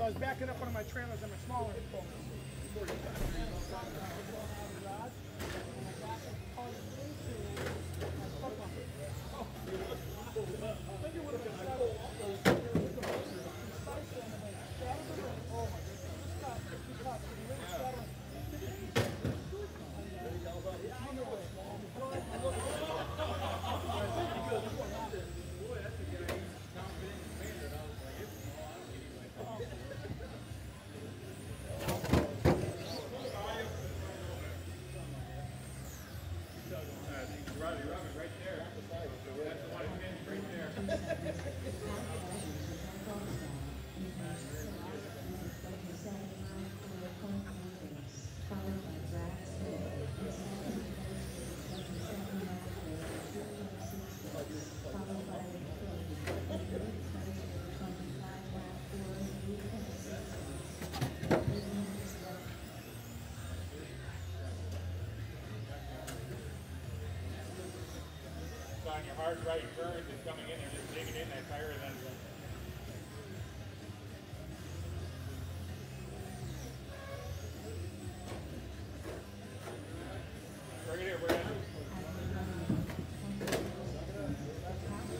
So I was backing up one of my trailers on my smaller. On your hard right turn coming in just digging in that tire and then. Bring it here, Brad.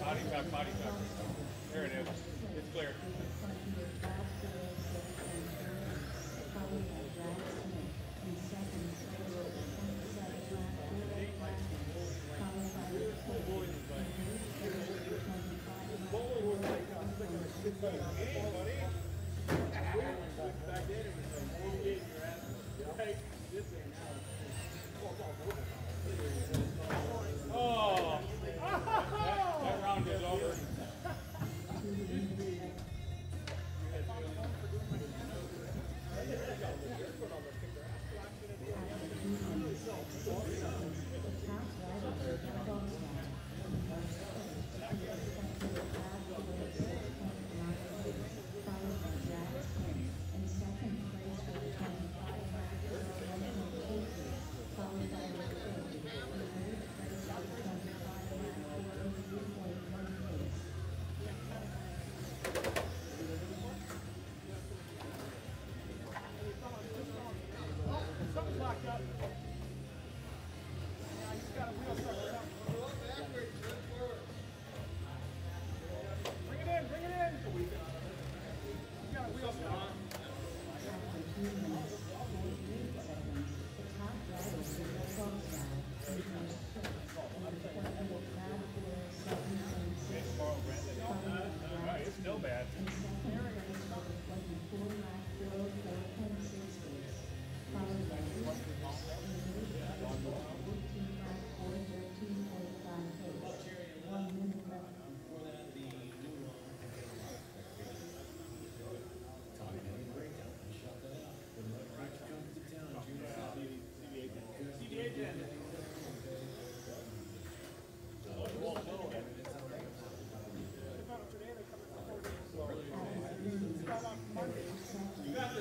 Body tuck, body tuck. There it is. It's clear. Oh,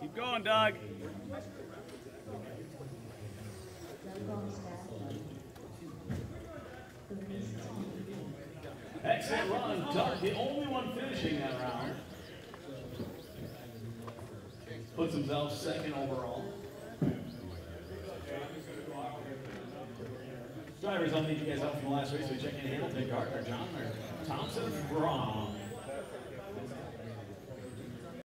Keep going, Doug. Excellent run, Doug, the only one finishing that round. Puts himself second overall. Drivers, I'll need you guys up from the last race. We check in Hamilton, Gardner, John, or Thompson, Braun.